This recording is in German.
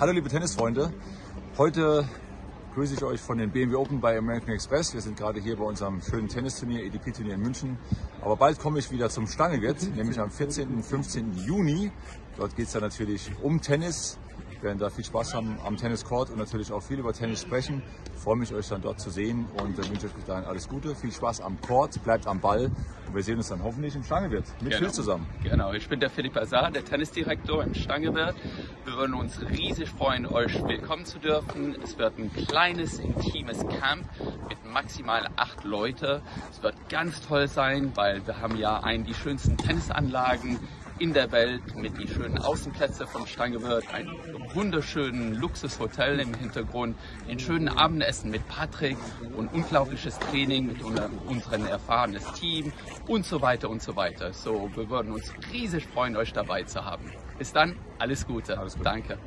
Hallo liebe Tennisfreunde, heute grüße ich euch von den BMW Open bei American Express. Wir sind gerade hier bei unserem schönen Tennisturnier, EDP-Turnier in München. Aber bald komme ich wieder zum Stangewirt, nämlich am 14. und 15. Juni. Dort geht es dann natürlich um Tennis. Wir werden da viel Spaß haben am Tenniscourt und natürlich auch viel über Tennis sprechen. Ich freue mich, euch dann dort zu sehen und äh, wünsche euch bis dahin alles Gute. Viel Spaß am Court, bleibt am Ball und wir sehen uns dann hoffentlich im Stangewirt mit Genau. Phil zusammen. Genau, ich bin der Philipp Azar, der Tennisdirektor im Stangewirt. Wir würden uns riesig freuen, euch willkommen zu dürfen. Es wird ein kleines, intimes Camp mit maximal acht Leute. Es wird ganz toll sein, weil wir haben ja einen die schönsten Tennisanlagen in der Welt mit die schönen Außenplätze von Stangewirt, ein wunderschönen Luxushotel im Hintergrund, ein schönen Abendessen mit Patrick und unglaubliches Training mit unser- unserem erfahrenen Team und so weiter und so weiter. So, wir würden uns riesig freuen, euch dabei zu haben. Bis dann, alles Gute. Alles Gute. Danke.